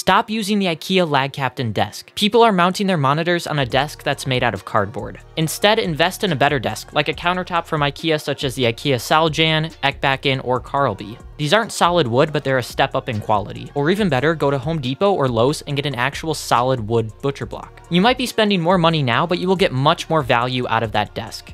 Stop using the IKEA Lagkapten desk. People are mounting their monitors on a desk that's made out of cardboard. Instead, invest in a better desk, like a countertop from IKEA such as the IKEA Saljan, Ekbakken, or Karlby. These aren't solid wood, but they're a step up in quality. Or even better, go to Home Depot or Lowe's and get an actual solid wood butcher block. You might be spending more money now, but you will get much more value out of that desk.